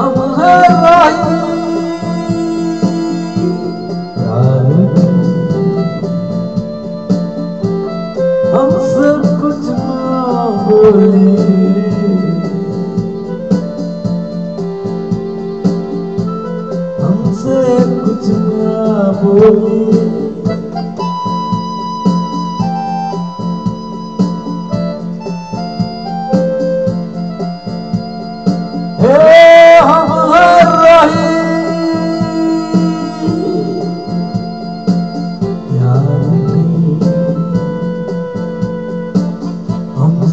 हम है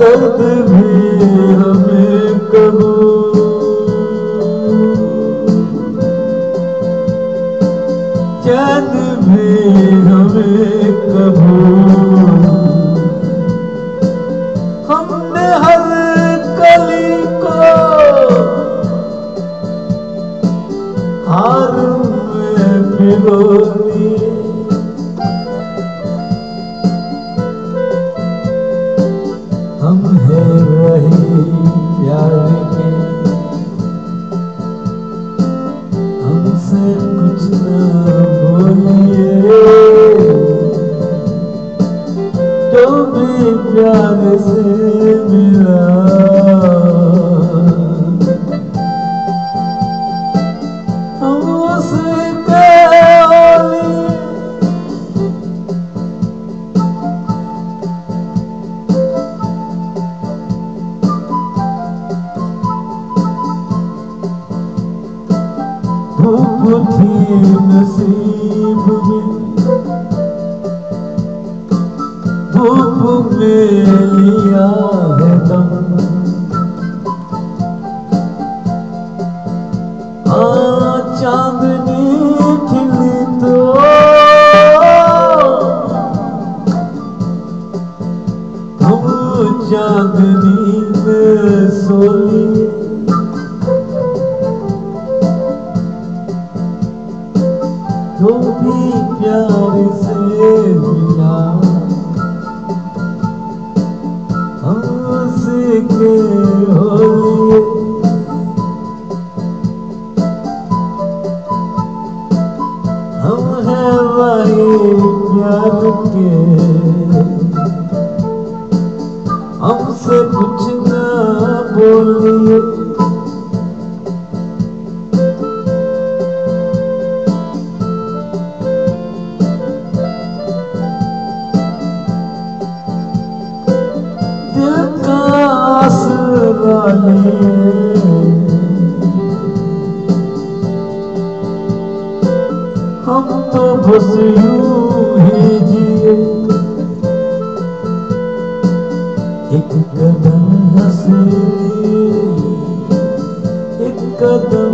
दर्द भी हमें कबू चैन भी हमें कबू में लिया चांदनी खिली तो। भी प्यार से मिला उसके होलिए हम हैं वही प्यार के हम तो बस यूँ ही जिए। एक कदम हंस एक कदम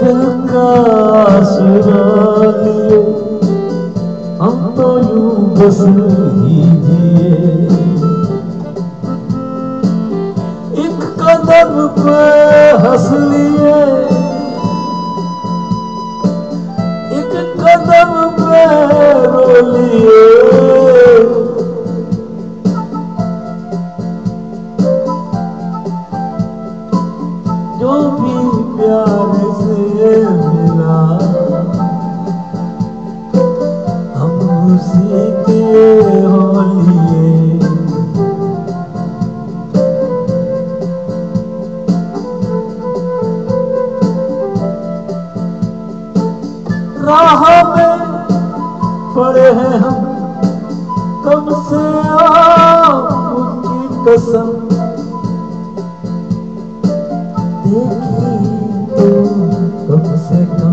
दिल का आसरा हम तो यूँ बस ही एक कदम पे हंस लिए, एक कदम पे रो लिए। जो भी como seu coração Tem que ir com você é tão